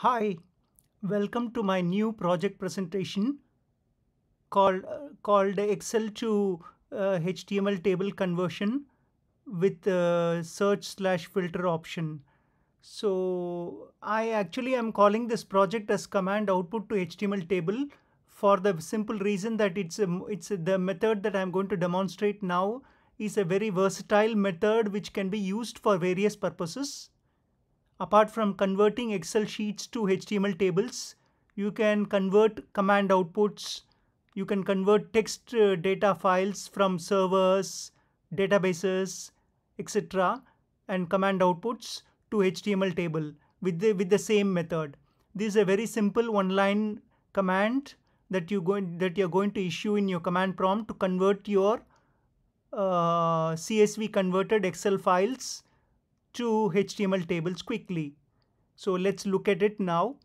Hi, welcome to my new project presentation called uh, called Excel to uh, HTML table conversion with uh, search slash filter option. So I actually am calling this project as command output to HTML table for the simple reason that it's a, it's a, the method that I'm going to demonstrate now is a very versatile method which can be used for various purposes. Apart from converting Excel sheets to HTML tables, you can convert command outputs, you can convert text uh, data files from servers, databases, etc. and command outputs to HTML table with the, with the same method. This is a very simple one line command that you going that you're going to issue in your command prompt to convert your uh, CSV converted Excel files to HTML tables quickly. So let's look at it now.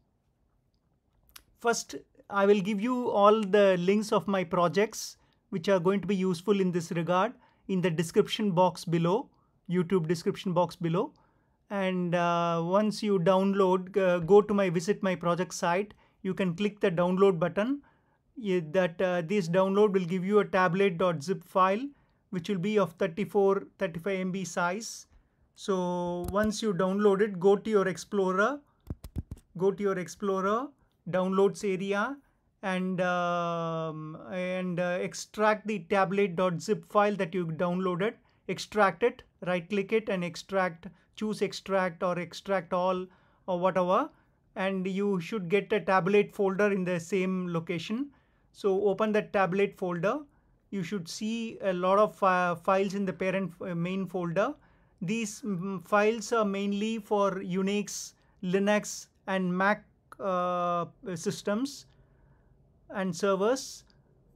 First, I will give you all the links of my projects which are going to be useful in this regard in the description box below, YouTube description box below. And uh, once you download, uh, go to my visit my project site, you can click the download button. that uh, this download will give you a tablet.zip file which will be of 34 35 MB size so once you download it, go to your Explorer, go to your Explorer, downloads area and um, and uh, extract the tablet.zip file that you downloaded. Extract it right click it and extract choose extract or extract all or whatever and you should get a tablet folder in the same location. So open the tablet folder. You should see a lot of uh, files in the parent uh, main folder these mm, files are mainly for Unix, Linux and Mac uh, systems and servers.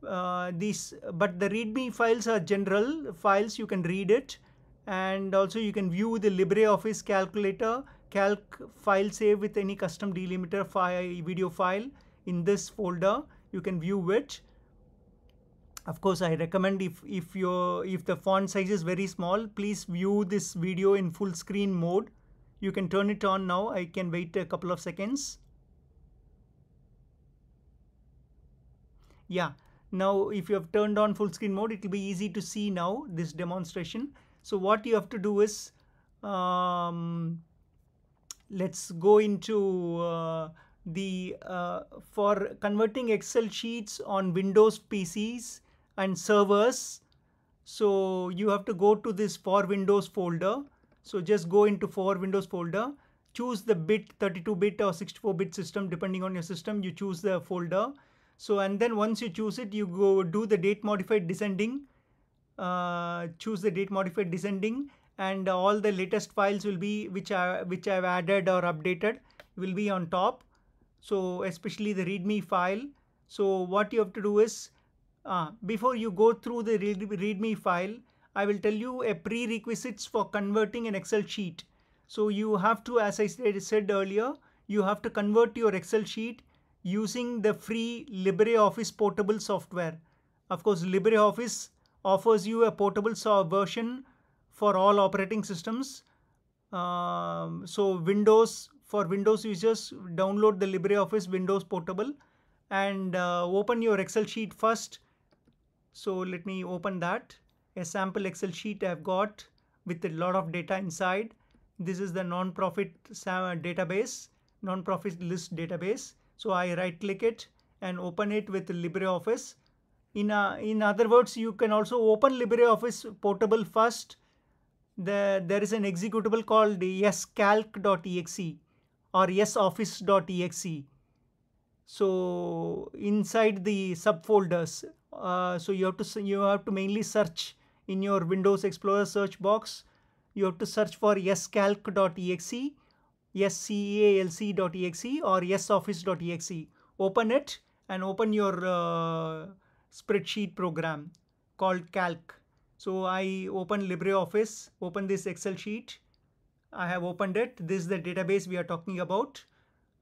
Uh, these, but the README files are general files. You can read it, and also you can view the LibreOffice calculator, calc file save with any custom delimiter file, video file in this folder. You can view it of course i recommend if if your if the font size is very small please view this video in full screen mode. You can turn it on now. I can wait a couple of seconds. Yeah. Now if you have turned on full screen mode it will be easy to see now this demonstration. So what you have to do is um, let's go into uh, the uh, for converting excel sheets on windows pcs and servers. So you have to go to this for Windows folder. So just go into for Windows folder, choose the bit 32 bit or 64 bit system depending on your system. You choose the folder. So and then once you choose it, you go do the date modified descending. Uh, choose the date modified descending and all the latest files will be which I which I've added or updated will be on top. So especially the README file. So what you have to do is uh, before you go through the read, readme file, I will tell you a prerequisites for converting an Excel sheet. So you have to, as I said earlier, you have to convert your Excel sheet using the free LibreOffice portable software. Of course, LibreOffice offers you a portable version for all operating systems. Um, so Windows, for Windows users, download the LibreOffice Windows Portable and uh, open your Excel sheet first so let me open that. A sample Excel sheet I've got with a lot of data inside. This is the non-profit database, non-profit list database. So I right click it and open it with LibreOffice. In, uh, in other words, you can also open LibreOffice portable first. The, there is an executable called scalc.exe or soffice.exe. So inside the subfolders, uh, so you have to you have to mainly search in your Windows Explorer search box. You have to search for scalc.exe, scalc.exe or soffice.exe. Open it and open your uh, spreadsheet program called Calc. So I open LibreOffice, open this Excel sheet. I have opened it. This is the database we are talking about.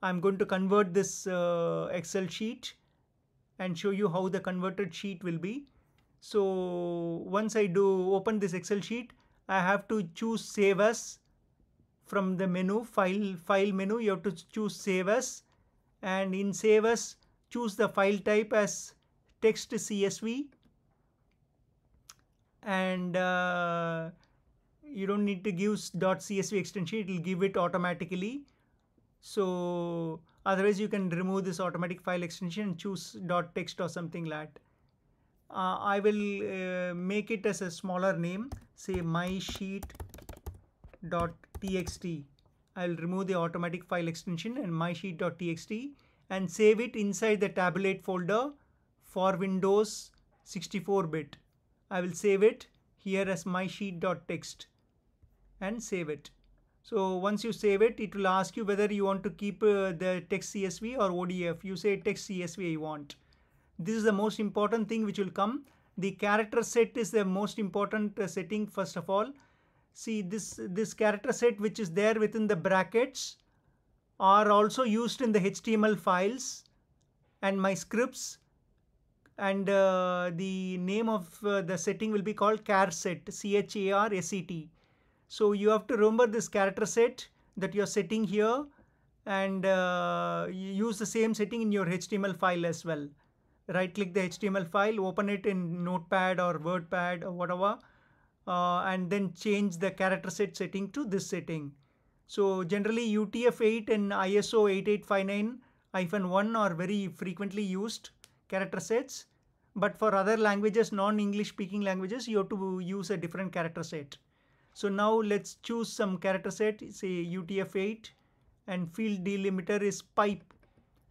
I'm going to convert this uh, Excel sheet and show you how the converted sheet will be. So once I do open this Excel sheet, I have to choose save as from the menu file file menu. You have to choose save as. And in save as choose the file type as text CSV and uh, you don't need to give .csv extension. It will give it automatically so otherwise you can remove this automatic file extension and choose .text or something like that. Uh, I will uh, make it as a smaller name say my sheet txt. I'll remove the automatic file extension and my sheet txt and save it inside the tabulate folder for Windows 64 bit. I will save it here as my sheet text and save it so once you save it it will ask you whether you want to keep uh, the text CSV or ODF you say text CSV you want this is the most important thing which will come. The character set is the most important uh, setting first of all. See this, this character set which is there within the brackets are also used in the HTML files and my scripts and uh, the name of uh, the setting will be called char set c-h-a-r-s-e-t so you have to remember this character set that you're setting here and uh, use the same setting in your html file as well right click the HTML file, open it in Notepad or WordPad or whatever, uh, and then change the character set setting to this setting. So generally UTF-8 and ISO 8859-1 are very frequently used character sets. But for other languages, non-English speaking languages, you have to use a different character set. So now let's choose some character set, say UTF-8 and field delimiter is pipe.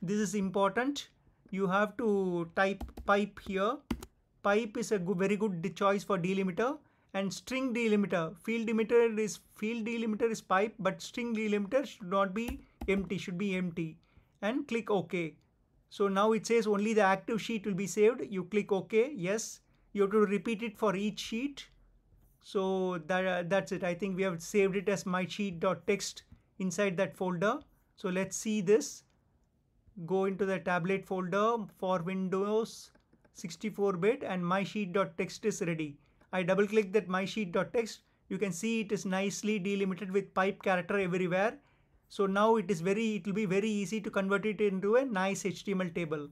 This is important you have to type pipe here. Pipe is a good, very good choice for delimiter and string delimiter. Field delimiter is field delimiter is pipe, but string delimiter should not be empty, should be empty. And click OK. So now it says only the active sheet will be saved. You click OK. Yes. You have to repeat it for each sheet. So that uh, that's it. I think we have saved it as my sheet.txt inside that folder. So let's see this go into the tablet folder for Windows 64-bit and my sheet.txt is ready. I double click that my sheet.txt. You can see it is nicely delimited with pipe character everywhere. So now it is very, it will be very easy to convert it into a nice HTML table.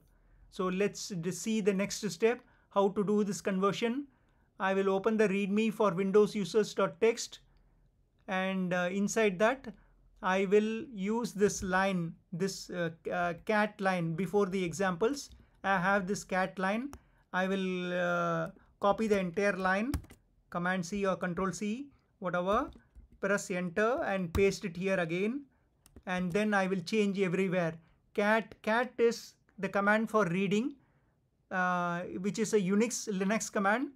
So let's see the next step, how to do this conversion. I will open the readme for Windows users.txt and uh, inside that I will use this line, this uh, uh, cat line before the examples. I have this cat line. I will uh, copy the entire line, Command C or Control C, whatever. Press enter and paste it here again. And then I will change everywhere. Cat, cat is the command for reading, uh, which is a Unix Linux command.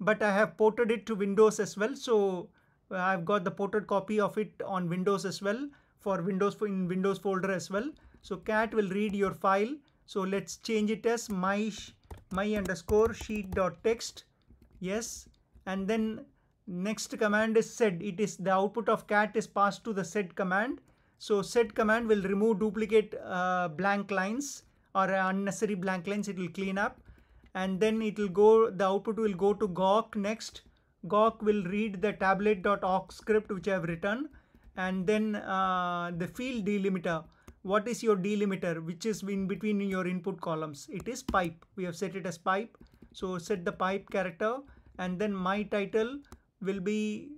But I have ported it to Windows as well. So I've got the ported copy of it on Windows as well for Windows in Windows folder as well. So cat will read your file. So let's change it as my my underscore sheet dot text. Yes, and then next command is sed. It is the output of cat is passed to the sed command. So sed command will remove duplicate uh, blank lines or unnecessary blank lines. It will clean up, and then it will go. The output will go to Gawk next Gawk will read the tablet.awk script which I have written and then uh, the field delimiter. What is your delimiter which is in between your input columns? It is pipe. We have set it as pipe. So set the pipe character and then my title will be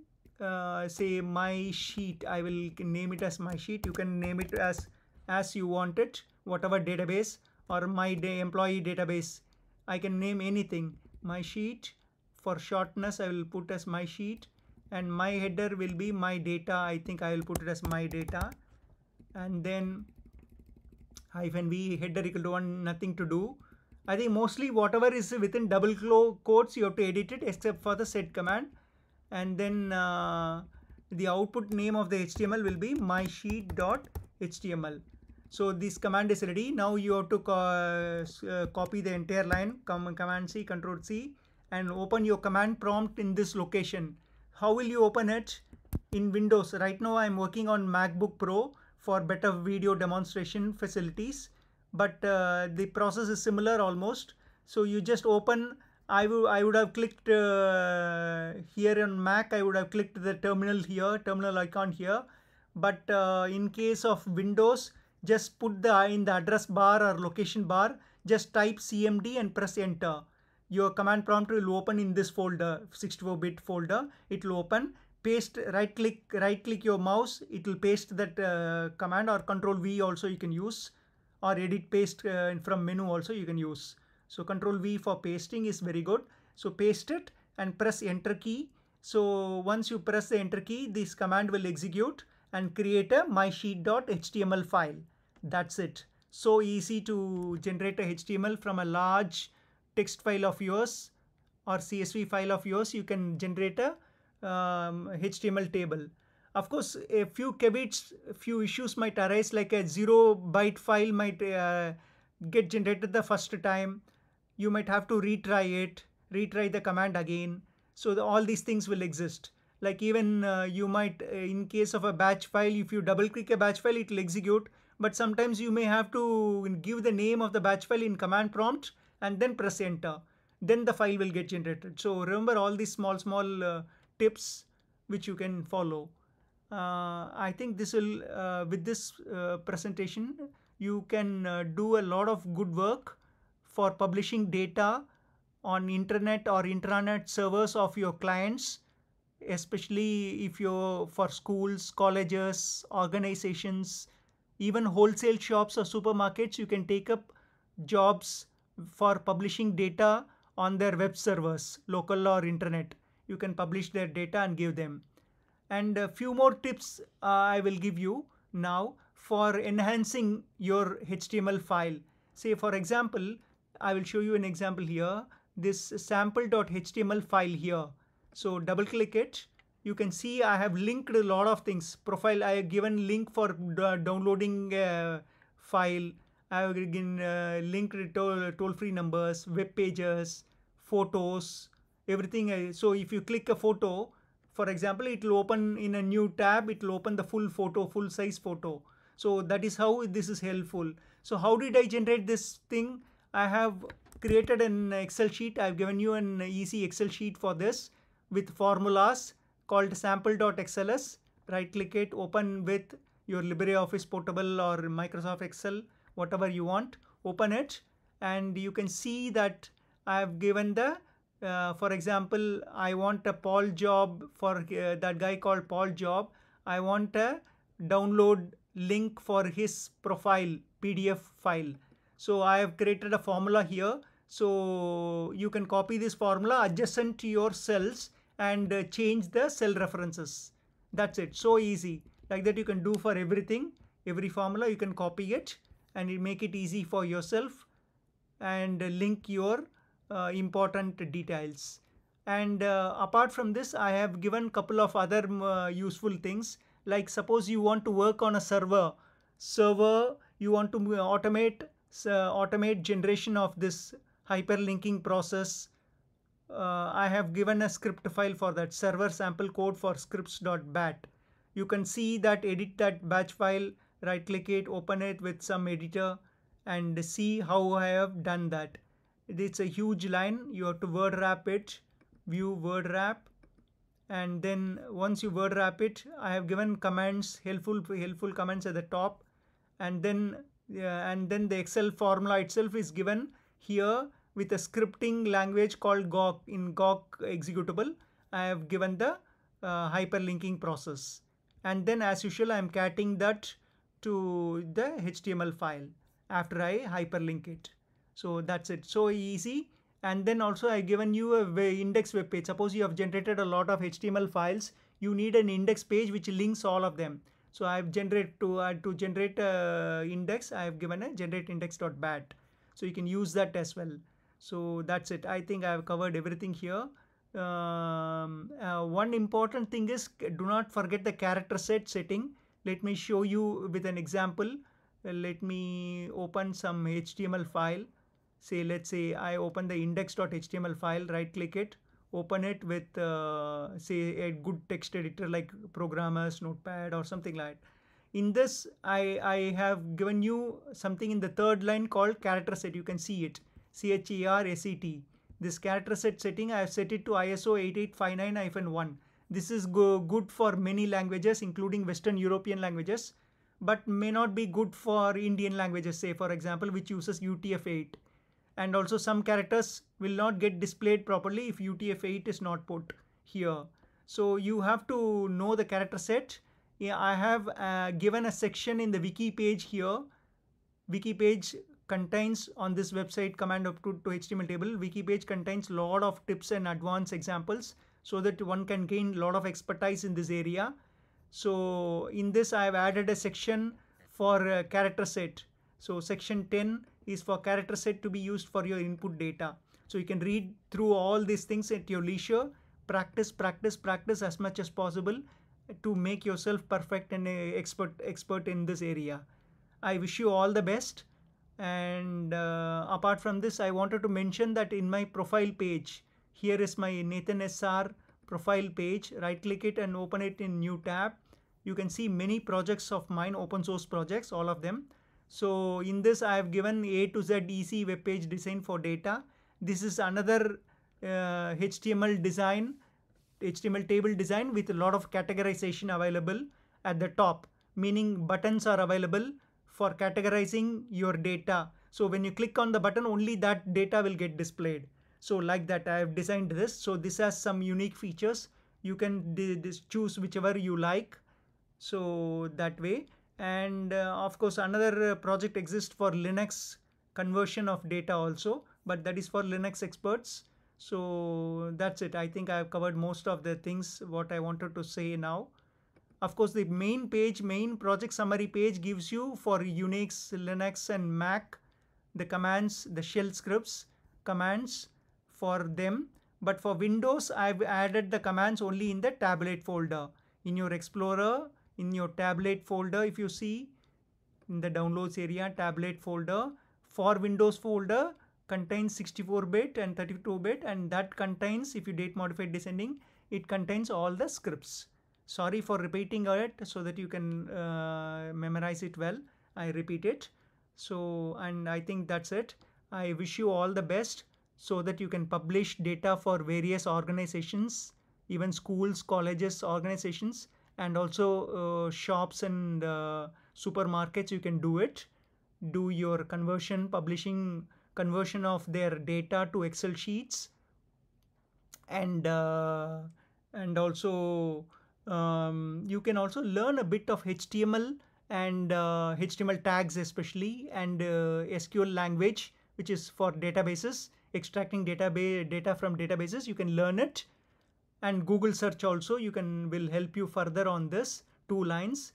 uh, say my sheet. I will name it as my sheet. You can name it as as you want it, whatever database or my day employee database. I can name anything. My sheet for shortness I will put as my sheet. And my header will be my data. I think I will put it as my data. And then hyphen v header equal to one nothing to do. I think mostly whatever is within double quotes you have to edit it except for the sed command. And then uh, the output name of the HTML will be my sheet dot HTML so this command is ready now you have to co uh, copy the entire line com command C control C and open your command prompt in this location. How will you open it? In Windows, right now I'm working on MacBook Pro for better video demonstration facilities, but uh, the process is similar almost. So you just open, I, I would have clicked uh, here on Mac, I would have clicked the terminal here, terminal icon here. but uh, in case of windows just put the in the address bar or location bar just type cmd and press enter. Your command prompt will open in this folder 64 bit folder. It will open paste right click right click your mouse. It will paste that uh, command or control v also you can use. Or edit paste uh, from menu also you can use. So control v for pasting is very good. So paste it and press enter key. So once you press the enter key this command will execute and create a mysheet.html file that's it so easy to generate a html from a large text file of yours or CSV file of yours, you can generate a um, HTML table. Of course, a few caveats, few issues might arise like a zero byte file might uh, get generated the first time. You might have to retry it, retry the command again. So the, all these things will exist. Like even uh, you might, uh, in case of a batch file, if you double click a batch file, it will execute. But sometimes you may have to give the name of the batch file in command prompt and then press enter. Then the file will get generated. So remember all these small small uh, tips which you can follow. Uh, i think this will uh, with this uh, presentation you can uh, do a lot of good work for publishing data on internet or intranet servers of your clients especially if you're for schools colleges organizations even wholesale shops or supermarkets you can take up jobs for publishing data on their web servers, local or internet. You can publish their data and give them. And a few more tips uh, I will give you now for enhancing your HTML file. Say for example, I will show you an example here. This sample.html file here. So double click it. You can see I have linked a lot of things. Profile, I have given link for downloading a file I have again uh, linked toll, toll free numbers, web pages, photos, everything. So if you click a photo, for example, it will open in a new tab, it will open the full photo, full size photo. So that is how this is helpful. So how did I generate this thing? I have created an Excel sheet. I've given you an easy Excel sheet for this with formulas called sample.xls. Right click it, open with your LibreOffice Portable or Microsoft Excel whatever you want. Open it and you can see that I have given the uh, for example I want a Paul job for uh, that guy called Paul job. I want a download link for his profile PDF file. So I have created a formula here. So you can copy this formula adjacent to your cells and uh, change the cell references. That's it. So easy. Like that you can do for everything. Every formula you can copy it and make it easy for yourself and link your uh, important details. And uh, apart from this i have given couple of other uh, useful things. Like suppose you want to work on a server. Server you want to automate uh, automate generation of this hyperlinking process uh, i have given a script file for that server sample code for scripts.bat you can see that edit that batch file right click it open it with some editor and see how I have done that. It's a huge line. You have to word wrap it. View word wrap. And then once you word wrap it I have given commands helpful helpful comments at the top. And then uh, and then the Excel formula itself is given here with a scripting language called Gawk in Gawk executable I have given the uh, hyperlinking process and then as usual I am catting that to the HTML file after I hyperlink it. So that's it. So easy. And then also I've given you a index web page. Suppose you have generated a lot of HTML files. You need an index page which links all of them. So I've generated to uh, to generate a index. I have given a generate index.bat. So you can use that as well. So that's it. I think I have covered everything here. Um, uh, one important thing is do not forget the character set setting. Let me show you with an example. Uh, let me open some HTML file. Say let's say I open the index.html file right click it open it with uh, say a good text editor like programmers notepad or something like that. In this I, I have given you something in the third line called character set. You can see it C-H-E-R-S-E-T this character set setting I have set it to ISO 8859-1 This is go good for many languages, including Western European languages, but may not be good for Indian languages, say, for example, which uses UTF-8. And also some characters will not get displayed properly if UTF-8 is not put here. So you have to know the character set. Yeah, I have uh, given a section in the wiki page here. Wiki page contains on this website command up to, to HTML table. Wiki page contains lot of tips and advanced examples so that one can gain a lot of expertise in this area. So in this I have added a section for uh, character set. So section 10 is for character set to be used for your input data. So you can read through all these things at your leisure practice practice practice as much as possible to make yourself perfect and expert expert in this area i wish you all the best and uh, apart from this i wanted to mention that in my profile page here is my nathan sr profile page. Right click it and open it in new tab. You can see many projects of mine open source projects all of them. So in this i have given a to z easy web page design for data. This is another HTML uh, design, HTML table design with a lot of categorization available at the top, meaning buttons are available for categorizing your data. So when you click on the button, only that data will get displayed. So like that, I have designed this. So this has some unique features. You can choose whichever you like. So that way. And uh, of course, another uh, project exists for Linux conversion of data also, but that is for Linux experts so that's it i think i've covered most of the things what i wanted to say now of course the main page main project summary page gives you for unix linux and mac the commands the shell scripts commands for them. But for windows i've added the commands only in the tablet folder. In your explorer in your tablet folder if you see in the downloads area tablet folder for windows folder contains 64 bit and 32 bit and that contains if you date modified descending it contains all the scripts sorry for repeating it so that you can uh, memorize it well. I repeat it. So and i think that's it. I wish you all the best so that you can publish data for various organizations even schools colleges organizations and also uh, shops and uh, supermarkets you can do it. Do your conversion publishing conversion of their data to Excel sheets. And uh, and also um, you can also learn a bit of HTML and uh, HTML tags especially and uh, SQL language which is for databases extracting data from databases you can learn it and Google search also you can will help you further on this two lines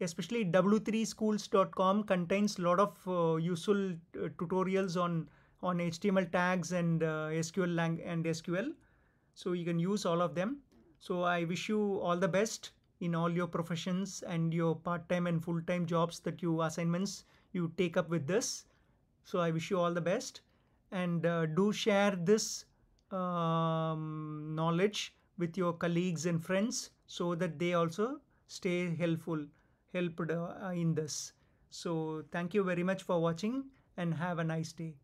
especially w3schools.com contains a lot of uh, useful uh, tutorials on on HTML tags and uh, SQL lang and SQL. So you can use all of them. So I wish you all the best in all your professions and your part-time and full-time jobs that you assignments you take up with this. So I wish you all the best and uh, do share this um, knowledge with your colleagues and friends so that they also stay helpful helped uh, in this. So thank you very much for watching and have a nice day.